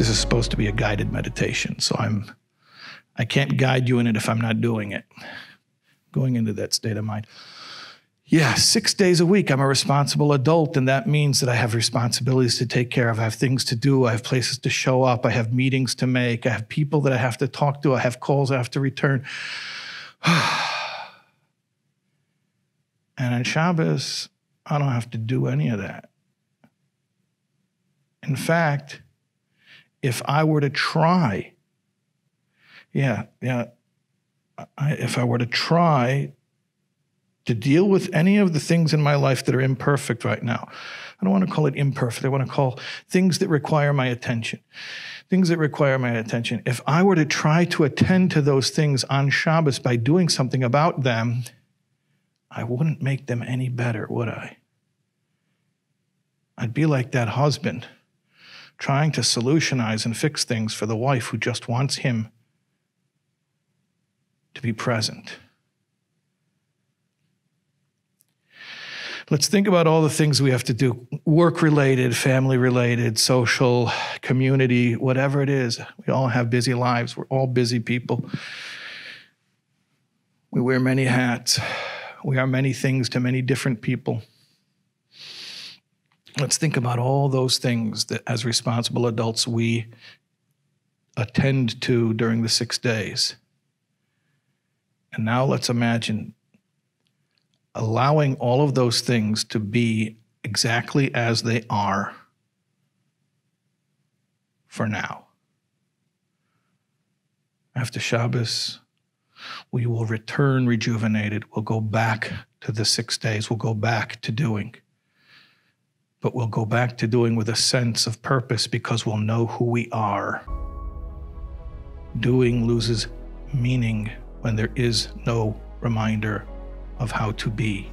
This is supposed to be a guided meditation, so I'm I can't guide you in it if I'm not doing it. Going into that state of mind. Yeah, six days a week, I'm a responsible adult, and that means that I have responsibilities to take care of. I have things to do. I have places to show up. I have meetings to make. I have people that I have to talk to. I have calls I have to return. and on Shabbos, I don't have to do any of that. In fact, if I were to try, yeah, yeah, I, if I were to try to deal with any of the things in my life that are imperfect right now, I don't want to call it imperfect. I want to call things that require my attention. Things that require my attention. If I were to try to attend to those things on Shabbos by doing something about them, I wouldn't make them any better, would I? I'd be like that husband trying to solutionize and fix things for the wife who just wants him to be present. Let's think about all the things we have to do work related, family related, social, community, whatever it is. We all have busy lives. We're all busy people. We wear many hats. We are many things to many different people. Let's think about all those things that, as responsible adults, we attend to during the six days. And now let's imagine allowing all of those things to be exactly as they are for now. After Shabbos, we will return rejuvenated. We'll go back to the six days. We'll go back to doing. But we'll go back to doing with a sense of purpose because we'll know who we are. Doing loses meaning when there is no reminder of how to be.